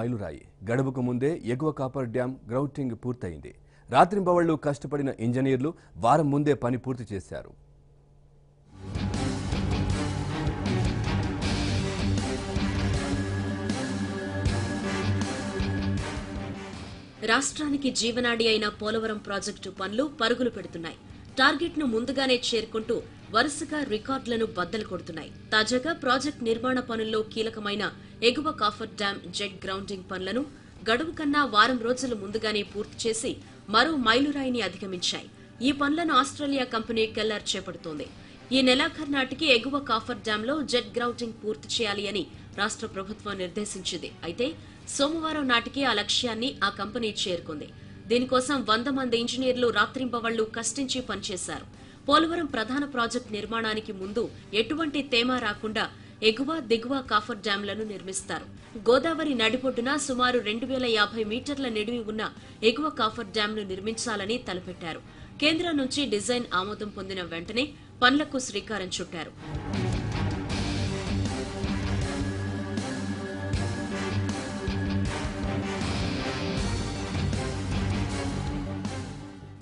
మైలురాయి. గడువుకు ముందే ఎగువ కాపర్ డ్యాం గ్రౌటింగ్ పూర్తయింది. రాత్రింబవళ్ళు కష్టపడిన ఇంజనీర్లు వారం ముందే పని పూర్తి చేశారు. రాష్ట్రానికి జీవనాడి అయిన పోలవరం ప్రాజెక్టు పనులు పరుగులు పెడుతున్నాయి. టార్గెట్ను ముందుగానే చేరుకుంటూ వరుసగా రికార్డులను బద్దలు కొడుతున్నాయి. తాజాగా ప్రాజెక్ట్ నిర్మాణ పనుల్లో కీలకమైన ఎగువ కాఫర్ డ్యాం జెట్ గ్రౌండింగ్ పనులను గడువు కన్నా వారం రోజులు ముందుగానే పూర్తి చేసి మరో మైలురాయిని అధిగమించాయి. ఈ పనులను ఆస్ట్రేలియా కంపెనీ కెల్లర్ చేపడుతోంది. ఈ నెలాఖరు నాటికి ఎగువ కాఫర్ డ్యాంలో జెట్ గ్రౌండింగ్ పూర్తి చేయాలి అని రాష్ట్ర ప్రభుత్వం నిర్దేశించింది. అయితే సోమవారం నాటికి ఆ లక్ష్యాన్ని ఆ కంపెనీ చేరుకుంది. దీనికోసం వంద మంది ఇంజనీర్లు రాత్రింబవళ్ళు కష్టించి పనిచేశారు. పోలవరం ప్రధాన ప్రాజెక్టు నిర్మాణానికి ముందు ఎటువంటి తేమ రాకుండా ఎగువ దిగువ కాఫర్ డ్యాంలను నిర్మిస్తారు. గోదావరి నడిపొడ్డున సుమారు రెండు వేల యాభై మీటర్ల నిడివి ఉన్న ఎగువ కాఫర్ డ్యాంను నిర్మించాలని తలపెట్టారు. కేంద్రం నుంచి డిజైన్ ఆమోదం పొందిన వెంటనే పనులకు శ్రీకారం చుట్టారు.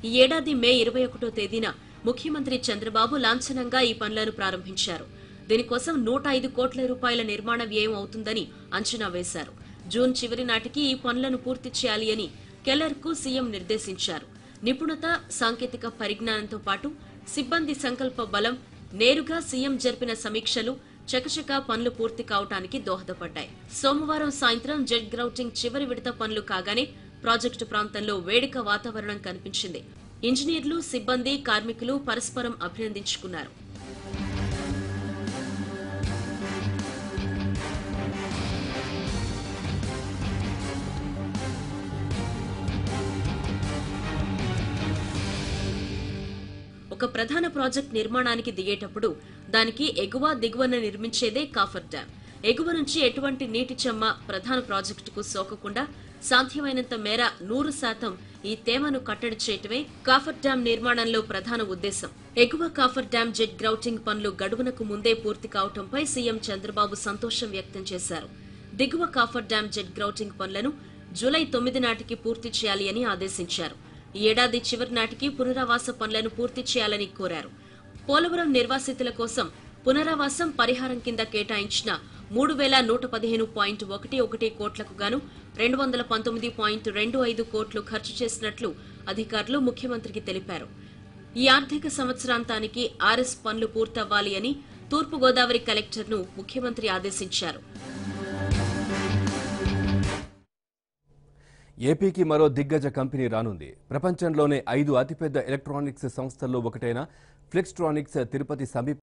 ఈ ఏడాది మే ఇరవై ఒకటో తేదీన ముఖ్యమంత్రి చంద్రబాబు లాంఛనంగా ఈ పనులను ప్రారంభించారు. దీనికోసం నూట ఐదు కోట్ల రూపాయల నిర్మాణ వ్యయం అవుతుందని అంచనా వేశారు. జూన్ చివరి నాటికి ఈ పనులను పూర్తి చేయాలి అని కెలర్కు సీఎం నిర్దేశించారు. నిపుణత సాంకేతిక పరిజ్ఞానంతో పాటు సిబ్బంది సంకల్ప బలం నేరుగా సీఎం జరిపిన సమీక్షలు చకచకా పనులు పూర్తి కావటానికి దోహదపడ్డాయి. సోమవారం సాయంత్రం జెట్ గ్రౌటింగ్ చివరి విడత పనులు కాగానే ప్రాజెక్టు ప్రాంతంలో వేడుక వాతావరణం కనిపించింది. ఇంజనీర్లు సిబ్బంది కార్మికులు పరస్పరం అభినందించుకున్నారు. ఒక ప్రధాన ప్రాజెక్ట్ నిర్మాణానికి దిగేటప్పుడు దానికి ఎగువ దిగువన నిర్మించేదే కాఫర్ డ్యాం. ఎగువ నుంచి ఎటువంటి నీటి చెమ్మ ప్రధాన ప్రాజెక్టుకు సోకకుండా సాధ్యమైనంత మేర నూరు శాతం ఈ తేమను కట్టడి చేయటమే కాఫర్ డ్యాం నిర్మాణంలో ప్రధాన ఉద్దేశం. ఎగువ కాఫర్ డ్యాం జెట్ గ్రౌటింగ్ పనులు గడువునకు ముందే పూర్తి కావటంపై సీఎం చంద్రబాబు సంతోషం వ్యక్తం చేశారు. దిగువ కాఫర్ డ్యాం జెట్ గ్రౌటింగ్ పనులను జూలై తొమ్మిది నాటికి పూర్తి చేయాలి అని ఆదేశించారు. ఈ ఏడాది చివరి నాటికి పునరావాస పనులను పూర్తి చేయాలని కోరారు. పోలవరం నిర్వాసితుల కోసం పునరావాసం పరిహారం కింద కేటాయించిన మూడు వేల నూట పదిహేను పాయింట్ ఒకటి ఒకటి కోట్లకు గాను రెండు వందల పంతొమ్మిది పాయింట్ రెండు ఐదు కోట్లు ఖర్చు చేసినట్లు అధికారులు ముఖ్యమంత్రికి తెలిపారు. ఈ ఆర్థిక సంవత్సరాంతానికి ఆర్ఎస్ పనులు పూర్తవ్వాలి అని తూర్పుగోదావరి కలెక్టర్ను ముఖ్యమంత్రి ఆదేశించారు. ఏపీకి మరో దిగ్గజ కంపెనీ రానుంది. ప్రపంచంలోనే ఐదు అతిపెద్ద ఎలక్ట్రానిక్స్ సంస్థల్లో ఒకటైన ఫ్లెక్స్ట్రానిక్స్ తిరుపతి సమీప